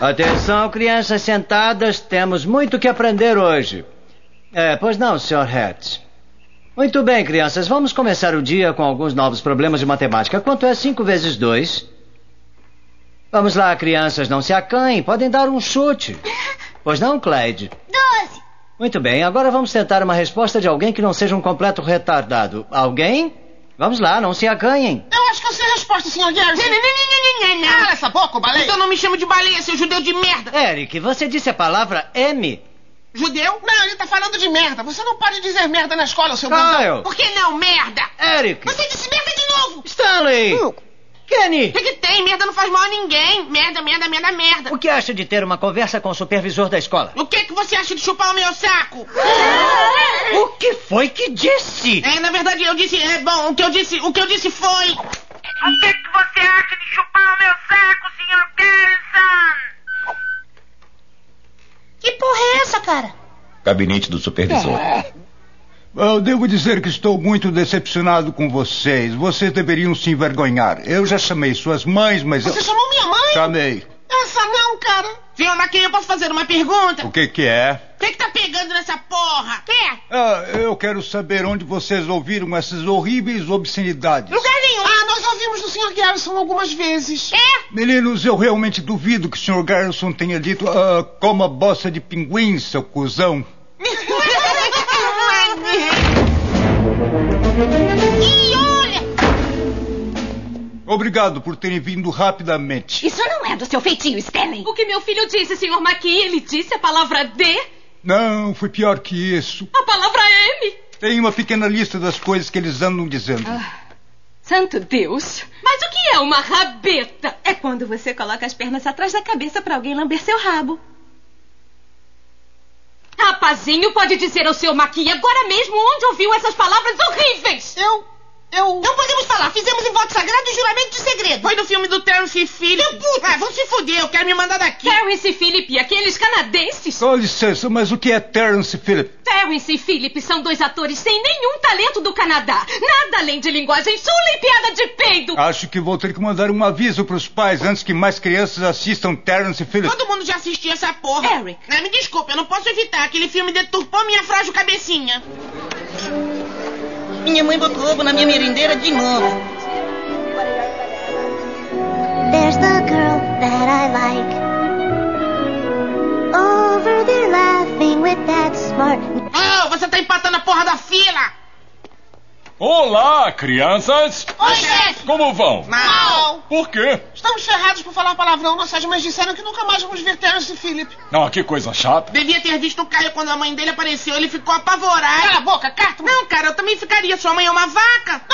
Atenção, crianças sentadas, temos muito que aprender hoje. É, pois não, Sr. Hatch. Muito bem, crianças, vamos começar o dia com alguns novos problemas de matemática. Quanto é 5 vezes 2? Vamos lá, crianças, não se acanhem, podem dar um chute. Pois não, Clyde? Doze. Muito bem, agora vamos tentar uma resposta de alguém que não seja um completo retardado. Alguém? Vamos lá, não se acanhem. Eu acho que eu sei a resposta, Sr. Garrison. Cala essa boca, baleia. Então não me chama de baleia, seu judeu de merda. Eric, você disse a palavra M. Judeu? Não, ele tá falando de merda. Você não pode dizer merda na escola, seu bundão. Por que não, merda? Eric! Você disse merda de novo. Stanley! Kenny! O que, que tem? Merda não faz mal a ninguém. Merda, merda, merda, merda. O que acha de ter uma conversa com o supervisor da escola? O que, que você acha de chupar o meu saco? O que foi que disse? É, na verdade, eu disse. É bom, o que eu disse, o que eu disse foi. O que, que você acha de chupar o meu saco, Sr. Garrison? Que porra é essa, cara? Gabinete do supervisor. Eu devo dizer que estou muito decepcionado com vocês. Vocês deveriam se envergonhar. Eu já chamei suas mães, mas eu... Você chamou minha mãe? Chamei. Essa não, cara. Senhor Maquinha, eu posso fazer uma pergunta? O que que é? O que, que tá pegando nessa porra? É, Ah, eu quero saber onde vocês ouviram essas horríveis obscenidades. lugar nenhum. Ah, nós ouvimos do Sr. Garrison algumas vezes. É? Meninos, eu realmente duvido que o Sr. Garrison tenha dito ah, coma bosta de pinguim, seu cuzão. E olha! Obrigado por terem vindo rapidamente. Isso não é do seu feitio, Stanley. O que meu filho disse, Sr. Maqui? Ele disse a palavra D, Não, foi pior que isso. a palavra M. Tem uma pequena lista das coisas que eles andam dizendo. Santo Deus. Mas o que é uma rabeta? É quando você coloca as pernas atrás da cabeça pra alguém lamber seu rabo. Rapazinho pode dizer ao seu Maqui agora mesmo onde ouviu essas palavras horríveis. Eu. Eu. Não podemos falar. Fizemos e juramento de segredo. Foi no filme do Terence Phillips. Seu puto. Ah, vão se fuder. Eu quero me mandar daqui. Terence e Philip, aqueles canadenses. Com licença, mas o que é Terence Phillip? Terence e Philip são dois atores sem nenhum talento do Canadá. Nada além de linguagem chula e piada de peido. Acho que vou ter que mandar um aviso pros pais antes que mais crianças assistam Terence Phillip. Todo mundo já assistiu essa porra. Eric. Ah, me desculpe, eu não posso evitar. Aquele filme deturpou minha frágil cabecinha. Minha mãe botou ovo na minha merendeira de novo. Smart. Oh, você tá empatando a porra da fila. Olá, crianças! Oi, chefe. Como vão? Mal. Por quê? Estamos ferrados por falar palavrão. Nossas mães disseram que nunca mais vamos ver Terence e Philip. Ah, que coisa chata. Devia ter visto o Caio quando a mãe dele apareceu. Ele ficou apavorado. Cala a boca, Cartman. Não, cara, eu também ficaria. Sua mãe é uma vaca.